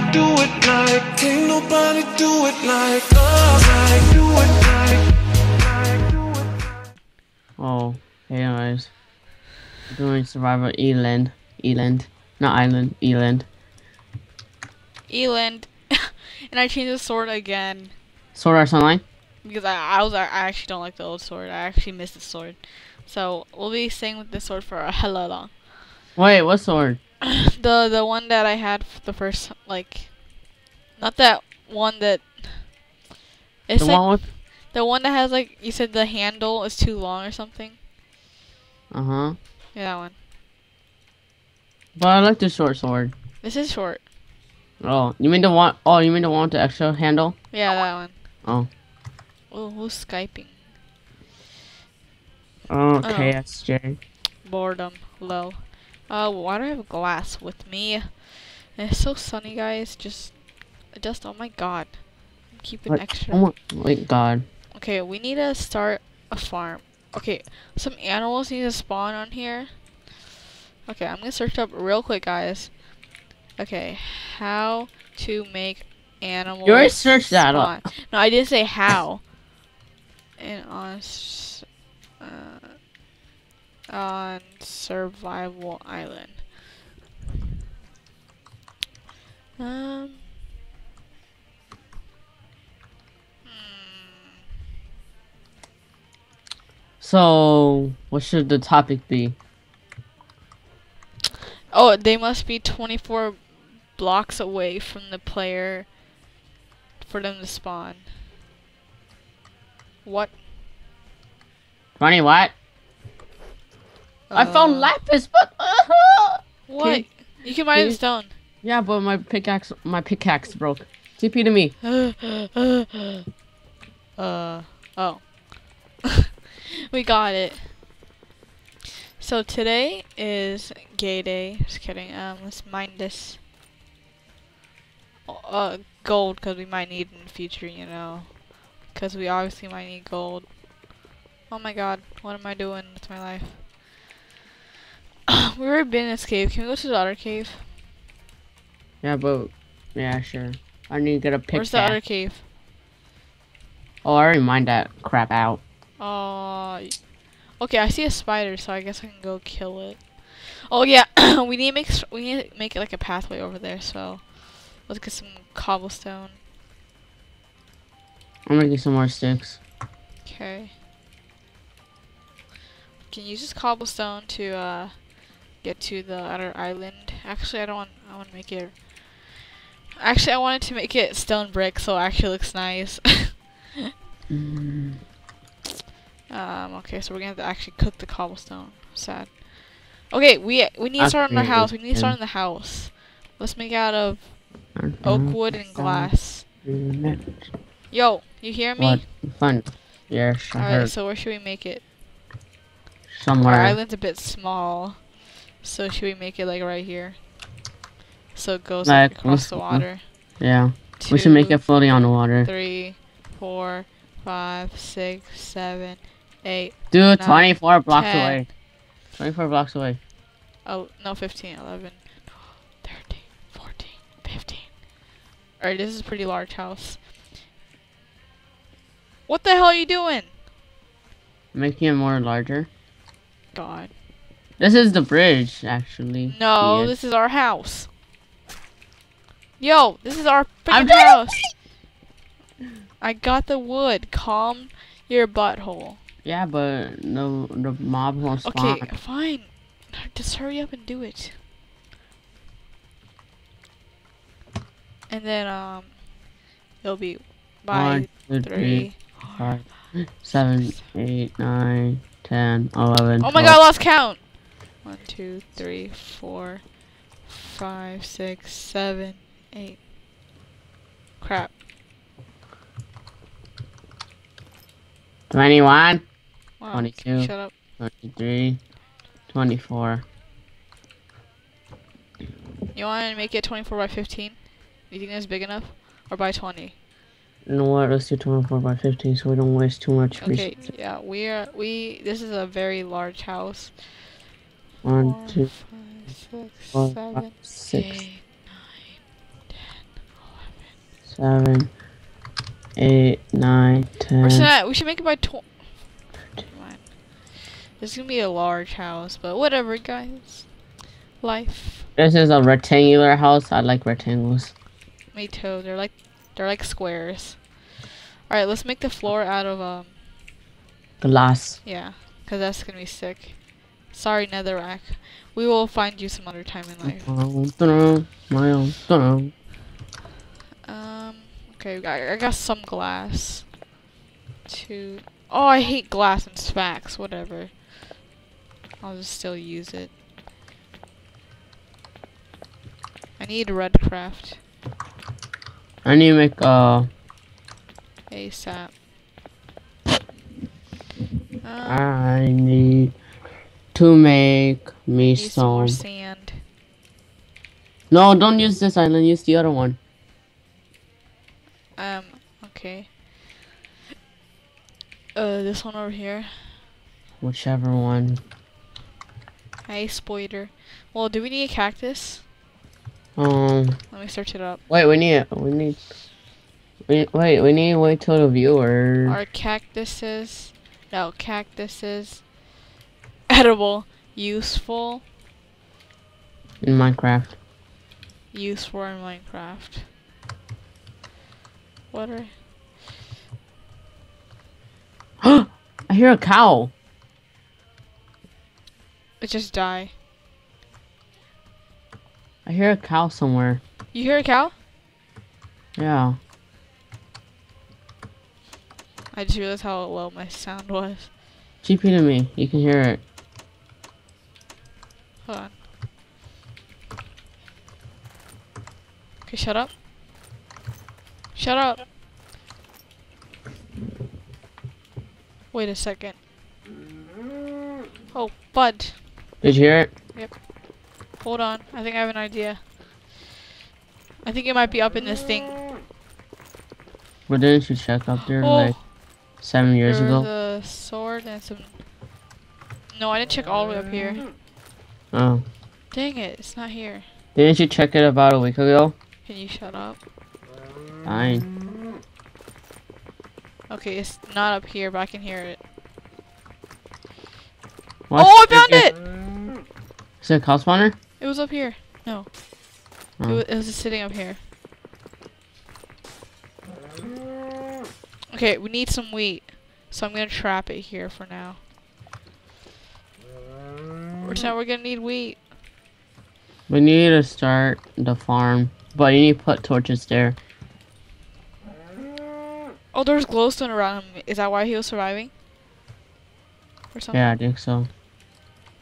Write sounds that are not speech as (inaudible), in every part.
nobody do it like, can't nobody do it like us. Like, do it like, like, do it. Oh, hey guys. We're doing Survivor Eland. Eland. Not Island. Eland. Eland. (laughs) and I changed the sword again. Sword Art Online? Because I, I was I actually don't like the old sword. I actually miss the sword. So we'll be staying with this sword for a hella long. Wait, what sword? (laughs) the the one that I had the first like not that one that it's the like one with. the one that has like you said the handle is too long or something. Uh huh. Yeah, that one. But I like the short sword. This is short. Oh, you mean the one? Oh, you mean the one with the extra handle? Yeah, that one. Oh. Oh, who's skyping? Okay, Oh. that's Jay. Boredom. Low. Uh, why do I have a glass with me? And it's so sunny, guys. Just, just oh my god. Keep an extra. Oh my God. Okay, we need to start a farm. Okay, some animals need to spawn on here. Okay, I'm gonna search up real quick, guys. Okay, how to make animals. You already searched that up. No, I didn't say how. And on, uh, on survival island. Um. So, what should the topic be? Oh, they must be 24 blocks away from the player for them to spawn. What? Funny what? I found Uh, lapis, but (laughs) What? You can mine stone. yeah, but my pickaxe, my pickaxe broke. TP to me. (gasps) uh, oh. (laughs) we got it. So today is gay day. Just kidding. Um, let's mine this. Uh, gold, because we might need in the future, you know. Because we obviously might need gold. Oh my god, what am I doing with my life? (sighs) we already been in this cave. Can we go to the other cave? Yeah, but yeah, sure. I need to get a pickaxe. Where's the other cave? Oh, I already mined that crap out. Uh, okay, I see a spider, so I guess I can go kill it. Oh yeah, (coughs) we need to make we need to make it like a pathway over there. So let's get some cobblestone. I'm making some more sticks. Okay. Can use this cobblestone to uh get to the other island. Actually, I don't want. I want to make it. Actually, I wanted to make it stone brick, so it actually looks nice. (laughs) Mm, Um, okay, so we're gonna have to actually cook the cobblestone. Sad. Okay, we we need to start in the house. We need to start good. in the house. Let's make it out of mm, oak wood and glass. Yo, you hear me? Fun? Yes, Alright, so where should we make it? Our somewhere. island's a bit small, so should we make it like right here? So it goes like, across the water. Yeah, we should make it floating on the water. Three, four, five, six, seven, eight. Dude, nine, 24 blocks 10. away. 24 blocks away. Oh, no, 15, 11, 12, 13, 14, 15. Alright, this is a pretty large house. What the hell are you doing? Making it more larger. God. This is the bridge, actually. No, this is our house. Yo, this is our freaking house. I got the wood. Calm your butthole. Yeah, but no, the mob won't spawn. Okay, fine. Just hurry up and do it. And then, um, it'll be by One, two, three, five, seven, eight, nine, ten, eleven. Oh my god, I lost count! One, two, three, four, five, six, seven, eight. Crap. 21, Wow. 22. Shut up. 23, 24. You want to make it 24 by 15? You think that's big enough? Or by 20? You know what? Let's do 24 by 15 so we don't waste too much Okay, resources. yeah, we are, we, this is a very large house. One, two, five, six, four, seven, five, six. eight, nine, ten, seven, eight, nine, ten. Or should I, we should make it by tw- This is gonna be a large house, but whatever, guys. Life. This is a rectangular house. I like rectangles. Me too. They're like they're like squares. All right, let's make the floor out of um Glass. yeah, cause that's gonna be sick. Sorry, Netherrack. We will find you some other time in life. Um. Okay, I, I got some glass. Two. Oh, I hate glass and smacks. Whatever. I'll just still use it. I need red craft I need to make uh ASAP. Um, I need to make me need some more sand. No, don't use this island. Use the other one. Um. Okay. Uh, this one over here. Whichever one. Hey, spoiler. Well, do we need a cactus? Um. Let me search it up. Wait, we need. We need. We, wait, we need to wait till the viewer. Are cactuses? No, cactuses. Edible. Useful. in Minecraft. Useful in Minecraft. What are? (gasps) I hear a cow. It just die. I hear a cow somewhere. You hear a cow? Yeah. I just realized how low my sound was. TP to me. You can hear it. Hold on. Okay, shut up. Shut up. Wait a second. Oh, bud. Did you hear it? Yep. Hold on. I think I have an idea. I think it might be up in this thing. But didn't you check up there Oh, like seven years there's ago? a sword and some. No, I didn't check all the way up here. Oh. Dang it, it's not here. Didn't you check it about a week ago? Can you shut up? Fine. Okay, it's not up here, but I can hear it. What? Oh, I found it! Is it a cow spawner? It was up here. No. Oh. It, Oh. wa- it was just sitting up here. Okay, we need some wheat. So I'm gonna trap it here for now. Or now we're gonna need wheat. We need to start the farm, but you need to put torches there. Oh, there's glowstone around him. Is that why he was surviving? Or something? Yeah, I think so.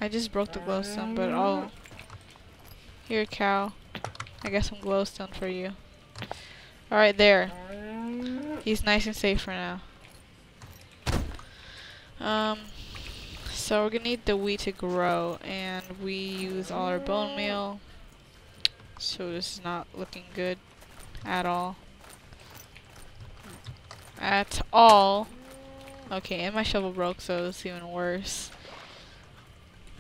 I just broke the glowstone, but oh. Here, cow. I got some glowstone for you. Alright, there. He's nice and safe for now. Um, so we're gonna need the wheat to grow, and we use all our bone meal. So this is not looking good at all. At all. Okay, and my shovel broke, so it's even worse.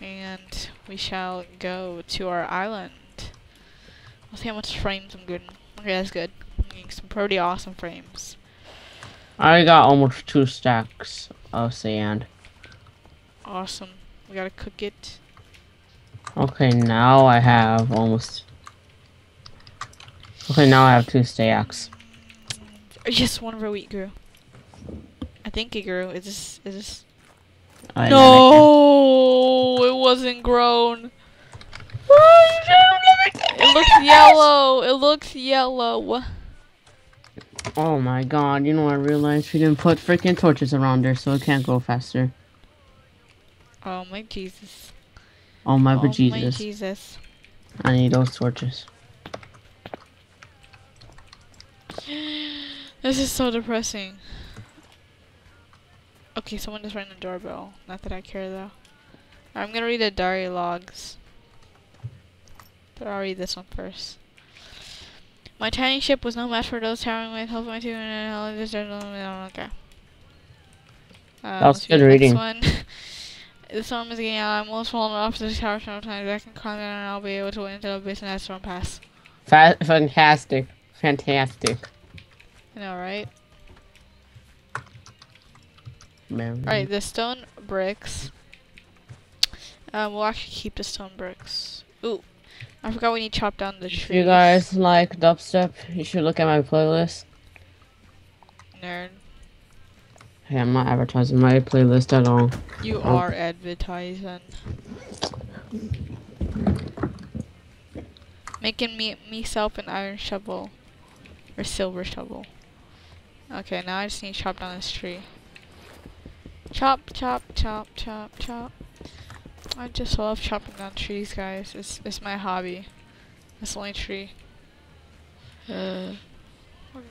And we shall go to our island. Let's see how much frames I'm getting. Okay, that's good. I'm getting some pretty awesome frames. I got almost two stacks of sand. Awesome. We gotta cook it. Okay, now I have almost. Okay, now I have two stacks. Yes, one of our wheat grew. I think it grew. Is this? Is this? I No, it wasn't grown. It looks yellow. It looks yellow. Oh my god, you know I realized we didn't put freaking torches around there so it can't go faster. Oh my Jesus. Oh my oh my. Jesus. I need those torches. (gasps) This is so depressing. Okay, someone just rang the doorbell. Not that I care though. I'm gonna read the diary logs. But I'll read this one first. My tiny ship was no match for those towering with help my two and all this okay. Uh, That was let's good reading. (laughs) The storm is getting out. I'm almost falling off the tower sometimes. I can climb down and I'll be able to until the base and that storm pass. Fa- fantastic. Fantastic. I know, right? Alright, the stone bricks. Um, we'll actually keep the stone bricks. Ooh, I forgot we need to chop down the If tree. you guys like dubstep, you should look at my playlist. Nerd. Hey, I'm not advertising my playlist at all. You Oh. are advertising. Making me myself an iron shovel. Or silver shovel. Okay, now I just need to chop down this tree. Chop, chop, chop, chop, chop. I just love chopping down trees, guys. It's it's my hobby. It's the only tree. Uh,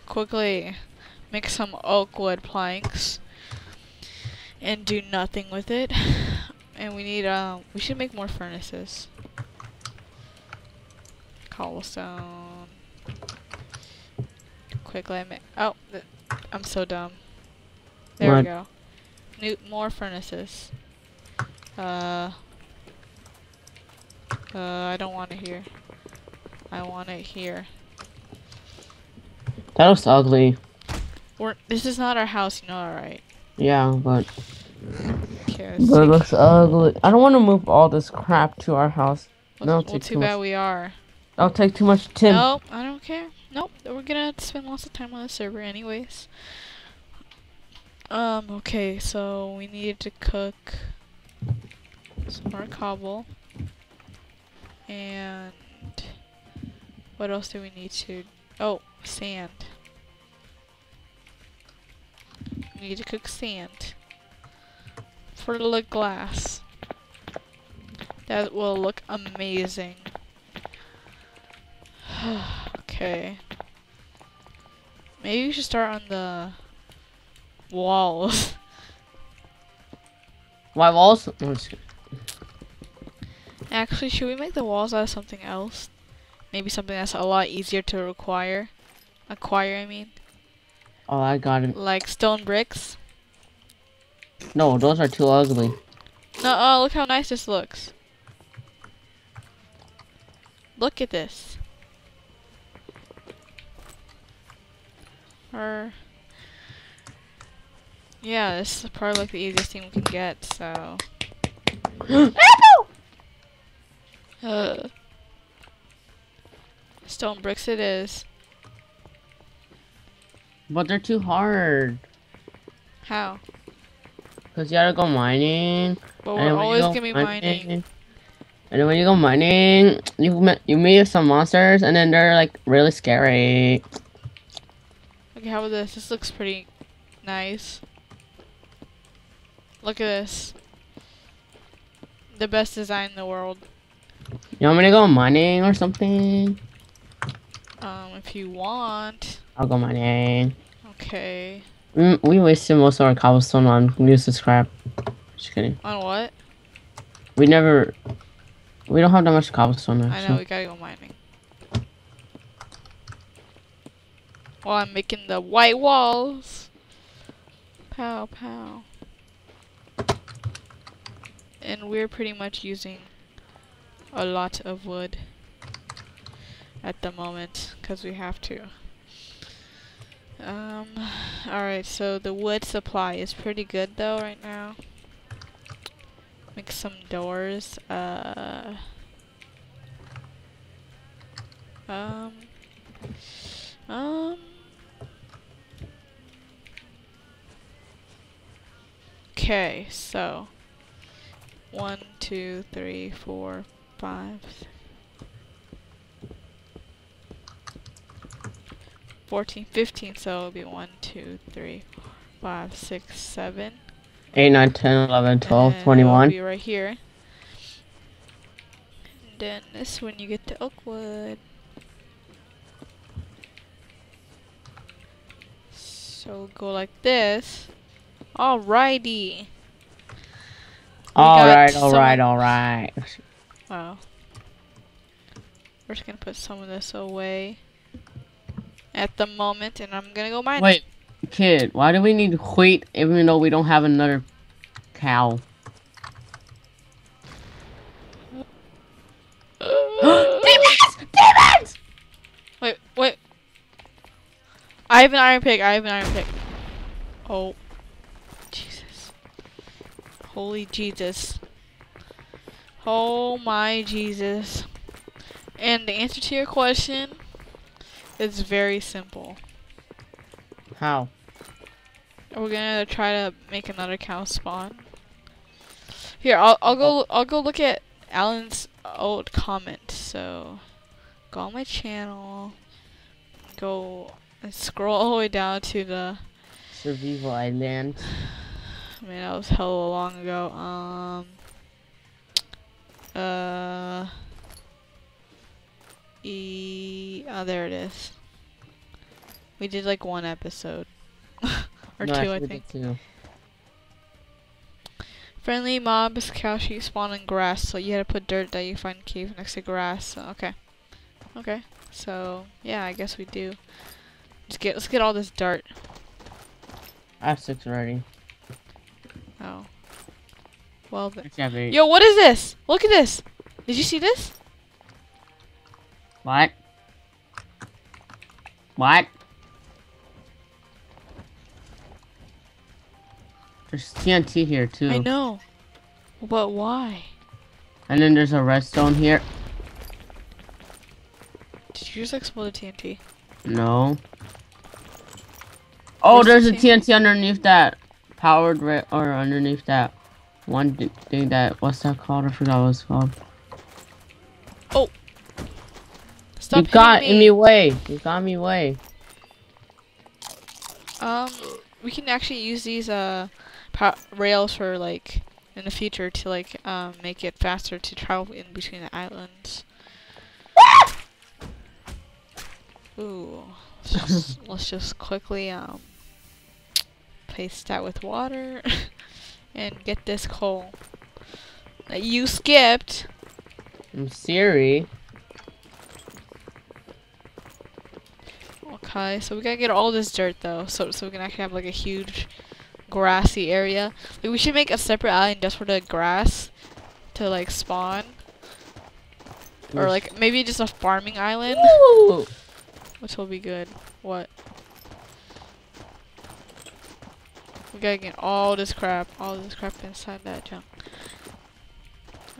quickly make some oak wood planks and do nothing with it. And we need um we should make more furnaces. Cobblestone. Quickly make oh I'm so dumb. There we go. New more furnaces. Uh uh I don't want it here. I want it here. That looks ugly. We're, this is not our house, you know that, right? Yeah, but, but it looks ugly. I don't want to move all this crap to our house. well, no, well, too too bad much- we are. I'll take too much tin. Nope, I don't care. Nope, we're gonna spend lots of time on the server anyways. Um, okay, so we needed to cook some more cobble. And what else do we need to Oh, sand. We need to cook sand. For the glass. That will look amazing. (sighs) okay. Maybe we should start on the walls. (laughs) Why walls? Oh, Kidding. Actually, should we make the walls out of something else? Maybe something that's a lot easier to require. Acquire, I mean. Oh, I got it. Like stone bricks. No, those are too ugly. No, oh, look how nice this looks. Look at this. Or, yeah, this is probably like the easiest thing we can get. So, (gasps) (gasps) uh, stone bricks it is. But they're too hard. How? Cause you gotta go mining. But we're then when you always gonna be mining. And then when you go mining, you met, you meet some monsters, and then they're like really scary. Okay, how about this? This looks pretty nice. Look at this. The best design in the world. You want me to go mining or something? Um, if you want. I'll go mining. Okay. Mm, we wasted most of our cobblestone on useless crap. Just kidding. On what? We never. We don't have that much cobblestone. I know, we gotta go mining. While I'm making the white walls. Pow, pow. And we're pretty much using a lot of wood at the moment because we have to. Um, alright, so the wood supply is pretty good though right now. Make some doors. Uh, um, um. Okay, so one, two, three, four, five, fourteen, fifteen. So it'll be one, two, three, four, five, six, seven. 8, 9, 10, 11, 12, and 21. It'll be right here. And then this is when you get to Oakwood. So go like this. Alrighty. Alright, alright, alright. Wow. We're just gonna put some of this away at the moment, and I'm gonna go mine. Wait, kid, why do we need wheat even though we don't have another cow? (gasps) Demons! Demons! Wait, wait. I I have an iron pick. I have an iron pick. Oh, Jesus! Holy Jesus! Oh my Jesus! And the answer to your question is very simple. How? We're gonna try to make another cow spawn. Here, I'll I'll go I'll go look at Alan's old comment. So, go on my channel, go and scroll all the way down to the. Survival Island. (sighs) I mean, that was hella long ago. Um. Uh. E. Oh, there it is. We did like one episode. (laughs) or No, two, I think. did two. Friendly mobs, cow sheep spawn in grass, so you had to put dirt that you find in cave next to grass. So, okay. Okay. So yeah, I guess we do. Just get let's get all this dirt. I have six already. Oh. Well then. Actually, I have eight. Yo, what is this? Look at this. Did you see this? What? What? There's TNT here too. I know. But why? And then there's a redstone here. Did you just explode the TNT? No. Oh, Where's the there's a TNT underneath that powered re or underneath that one thing that what's that called? I forgot what it's called. Stop you got in me way. You got me way. Um, we can actually use these uh rails for like in the future to like um make it faster to travel in between the islands. (laughs) Ooh, let's just, (laughs) let's just quickly um paste that with water (laughs) and get this coal that you skipped. I'm Siri. Okay, so we gotta get all this dirt though, so so we can actually have like a huge grassy area. Like we should make a separate island just for the grass to like spawn, or like maybe just a farming island, Ooh. which will be good. What? We gotta get all this crap, all this crap inside that junk.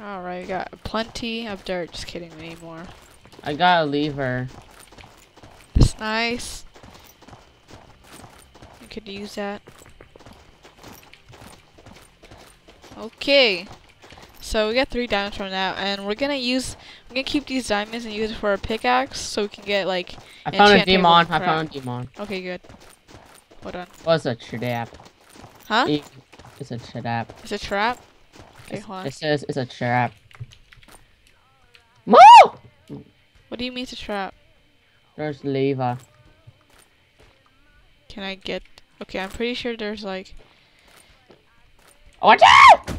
Alright, we got plenty of dirt. Just kidding, we need more. I got a lever. That's nice. You could use that. Okay. So we got three diamonds from that, and we're gonna use, we're gonna keep these diamonds and use it for a pickaxe, so we can get like, I found a Enchant demon. I found a demon. okay, good. Hold on. What's a trap? Huh? It's a trap. It's a trap? Okay, It's- hold on. It says it's a trap. Moo! What do you mean it's a trap? There's lava. Can I get, okay, I'm pretty sure there's like, Watch out!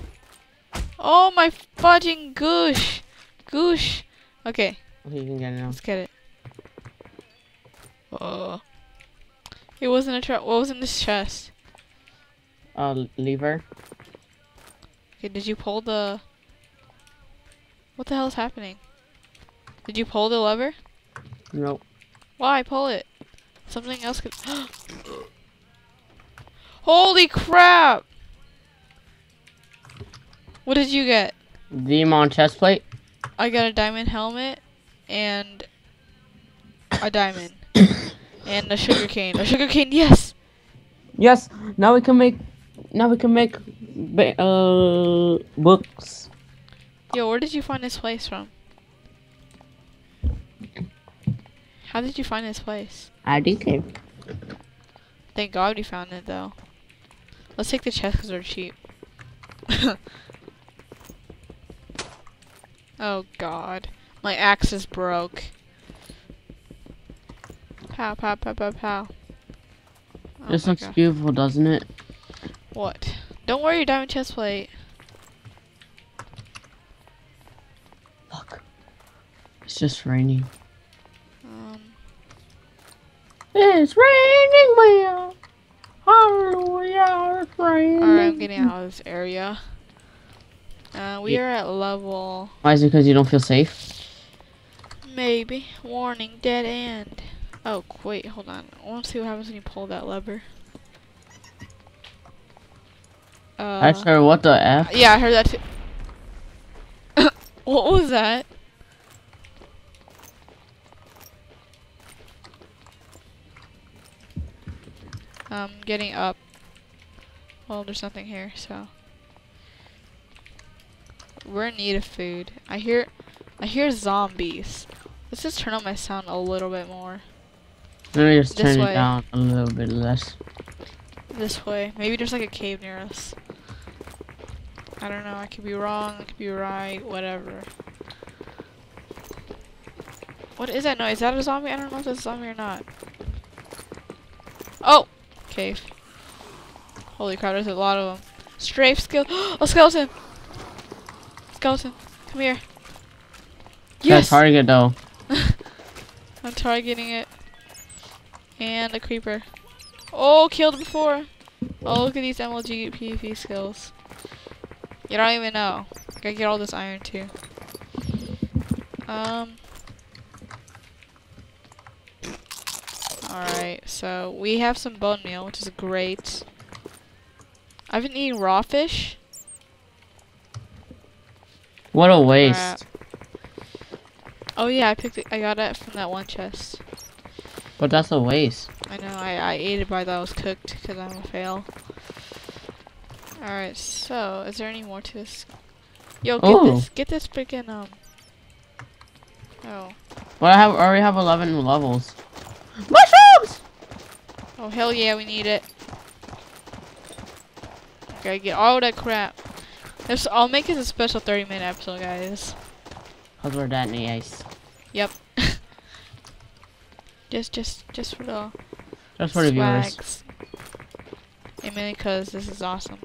oh my fudging goosh! Goosh! Okay. Okay, you can get it now. Let's get it. Oh. It wasn't a trap. What was in this chest? Uh, lever. Okay, did you pull the... What the hell is happening? Did you pull the lever? Nope. Why pull it? Something else could... (gasps) Holy crap! What did you get? Demon chest plate. I got a diamond helmet and a diamond. (coughs) and a sugar cane. A sugar cane, yes! Yes. Now we can make. Now we can make. Ba- uh, books. Yo, where did you find this place from? How did you find this place? I DK. Thank God we found it though. Let's take the chest because they're cheap. (laughs) oh God, my axe is broke. Pow pow pow pow pow. Oh this looks God. beautiful, doesn't it? What? Don't worry, your diamond chest plate. Look. It's just raining. It's raining, man. Hallelujah, it's raining. Alright, I'm getting out of this area. Uh, we Ye- are at level Why is it because you don't feel safe? maybe warning dead end. Oh, wait, hold on. I want to see what happens when you pull that lever. Uh, I sure what the F? yeah, I heard that too. (coughs) what was that? I'm getting up. Well, there's nothing here, so we're in need of food. I hear, I hear zombies. Let's just turn up my sound a little bit more. Let me just This turn way. it down a little bit less. This way. Maybe there's like a cave near us. I don't know. I could be wrong. I could be right. Whatever. What is that noise? Is that a zombie? I don't know if that's a zombie or not. Oh! Cave. Holy crap, there's a lot of them. Strafe skill. (gasps) a skeleton! Skeleton. Come here. Yes. Yes! target though. (laughs) I'm targeting it. And a creeper. Oh, killed before. Oh, look at these MLG PvP skills. You don't even know. I Gotta get all this iron too. Um. Alright, so we have some bone meal, which is great. I've been eating raw fish. What a waste. Crap. Oh yeah, I picked it. I got it from that one chest. But that's a waste. I know, I, I ate it by that was cooked because I'm a fail. Alright, so, is there any more to this? Yo, get Oh. this, get this freaking, um... Oh. Well, I have already have 11 levels. Mushrooms! Oh, hell yeah, we need it. Gotta get all that crap. This, I'll make it a special 30 minute episode, guys. Cause we're that nice. Yep. (laughs) just, just, just for the Just for the viewers. swags. And mainly because this is awesome.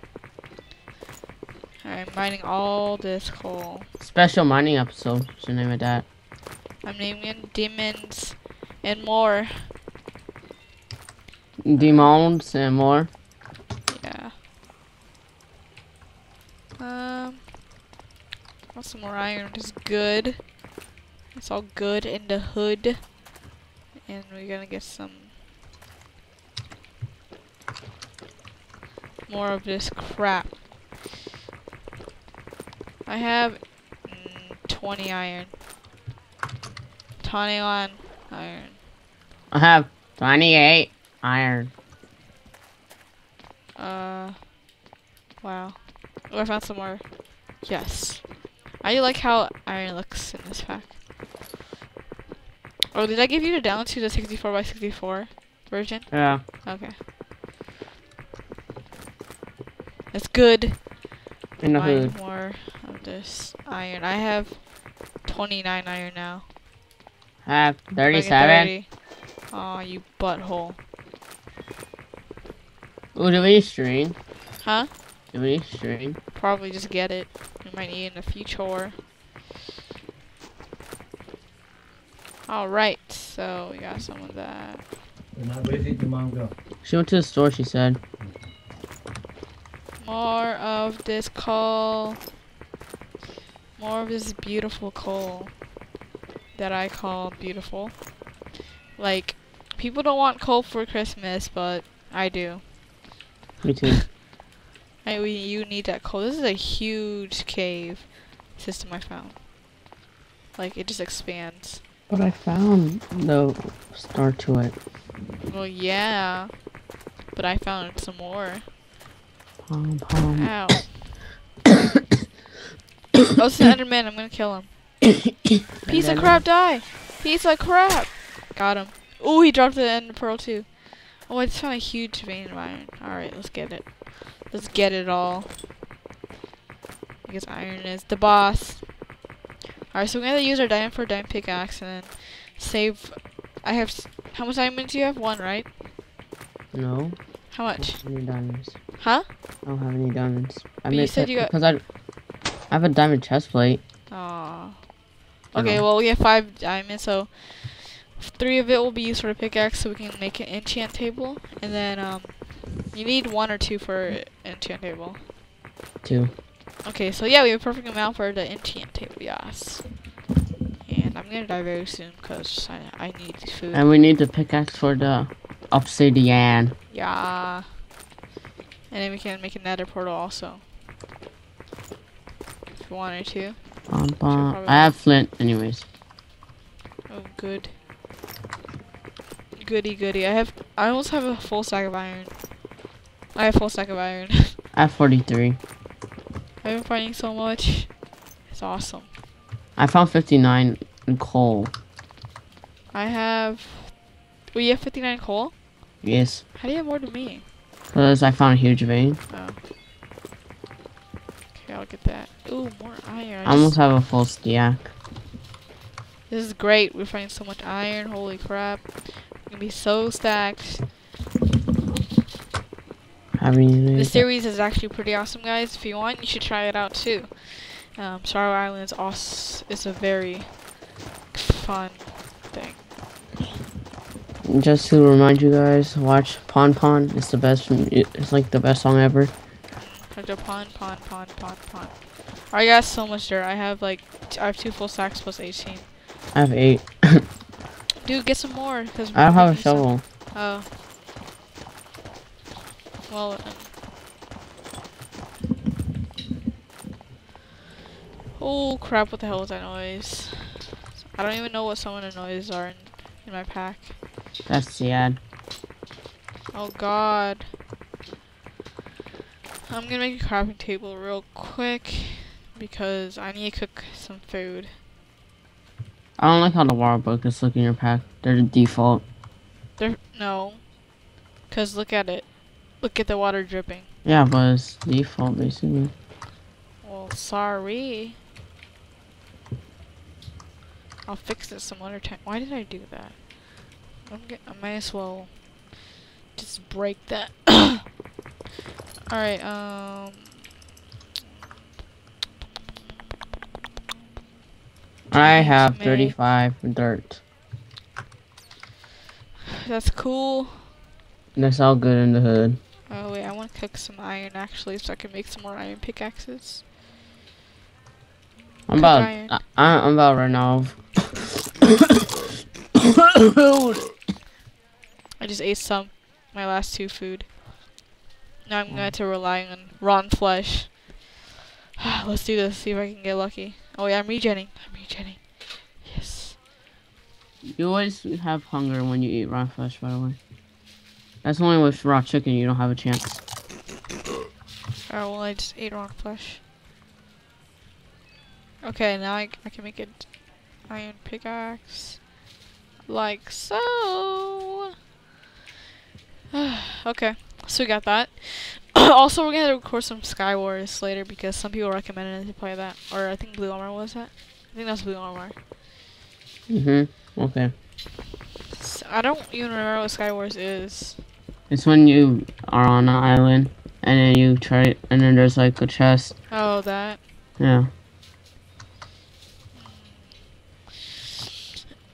Alright, mining all this coal. Special mining episode. Should name it that. I'm naming it demons and more. Demons and more. Yeah. Um. Want some more iron, which is good. It's all good in the hood. And we're gonna get some more of this crap. I have mm, 20 iron. 21 iron. I have 28 iron. Uh, wow. Oh, I found some more. Yes. I like how iron looks in this pack. Oh, did I give you the down to the 64 by 64 version? Yeah. Okay. That's good. Mine hood. more of this iron. I have 29 iron now. I have If I 37. 30. Aw, you butthole. Ooh, do we stream? Huh? Do we stream? Probably just get it. We might need it in the future. Alright, so we got some of that. Where did the mom go? She went to the store, she said. More of this coal. More of this beautiful coal. That I call beautiful. Like, people don't want coal for Christmas, but I do. Me too. (laughs) I, we, you need that coal. This is a huge cave system I found. Like, it just expands. But I found the start to it. Well, yeah. But I found some more. Pom pom. Ow. (coughs) oh, it's an Enderman. I'm gonna kill him. (coughs) Piece of crap, die! Piece of crap! Got him. Ooh, he dropped the Ender Pearl too. Oh, I just found a huge vein of iron. Alright, let's get it. Let's get it all. Because iron is the boss. Alright, so we're gonna use our diamond for diamond pickaxe and then save. I have. s- How much diamonds do you have? One, right? No. How I don't much? have any diamonds. Huh? I don't have any diamonds. I But you said you got- because I, I have a diamond chest plate. Aw. I Okay, well we have five diamonds, so three of it will be used for a pickaxe, so we can make an enchant table, and then um, you need one or two for enchant table. Two. Okay, so yeah, we have a perfect amount for the enchant table, yes. And I'm gonna die very soon because I, I need food. And we need the pickaxe for the obsidian. yeah. And then we can make another portal also. If you wanted to. I have flint, anyways. Oh, good. Goody goody. I have. I almost have a full stack of iron. I have full stack of iron. (laughs) I have 43. I've been finding so much. It's awesome. I found 59 coal. I have. Oh, you have 59 coal? Yes, How do you have more than me? because I found a huge vein. Oh. Okay, I'll get that. Ooh, more iron. I almost have a full stack. This is great. We're finding so much iron. Holy crap. Be so stacked. Having This series is actually pretty awesome, guys. If you want, you should try it out too. Um, Sorrow Island is, awes- is a very fun thing. Just to remind you guys, watch Pon Pon. It's the best. It's like the best song ever. Hunter pond, pond, pond, pond, pond. I got so much dirt. I have like, t- I have two full stacks plus 18. I have eight. Dude, get some more. Cause I don't have a making some- shovel. Oh. Well, then. Oh crap, what the hell is that noise? I don't even know what some of the noises are in, in my pack. That's sad. Oh god. I'm gonna make a crafting table real quick because I need to cook some food. I don't like how the water buckets look in your pack. They're the default. There, no. Cause look at it. Look at the water dripping. Yeah, but it's default basically. Well, sorry. I'll fix it some other time. Why did I do that? I'm get, I might as well just break that. (coughs) Alright, um... I have May- 35 dirt. That's cool. That's all good in the hood. Oh wait, I want to cook some iron actually so I can make some more iron pickaxes. I'm Cook about. iron. I, I'm about right now. I just ate some, my last two food. Now I'm going to to rely on rotten flesh. (sighs) Let's do this, see if I can get lucky. Oh yeah, I'm regenning. I'm regenning. Yes. You always have hunger when you eat raw flesh, by the way. That's only with raw chicken you don't have a chance. Oh well, I just ate raw flesh. Okay, now I, I can make it iron pickaxe. Like so. (sighs) okay, so we got that. (coughs) also, we're gonna record some Sky Wars later because some people recommended to play that. Or I think Blue Armor was that? I think that's Blue Armor. Mm-hmm. Okay. I don't even remember what Sky Wars is. It's when you are on an island and then you try and then there's like a chest. Oh, that. Yeah.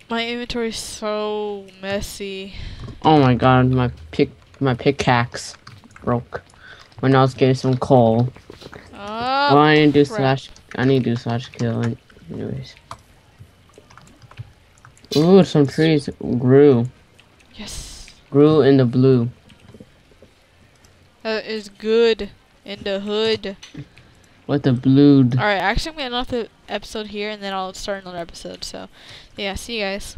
My inventory is so messy. Oh my god, my pick my pickaxe broke. When I was getting some coal. Oh, well, I need to do crap. slash. I need to do slash kill. an- Anyways. Ooh, some trees grew. yes. Grew in the blue. That is good in the hood. With the blue. Alright, actually, I'm to end off the episode here and then I'll start another episode. So, yeah, see you guys.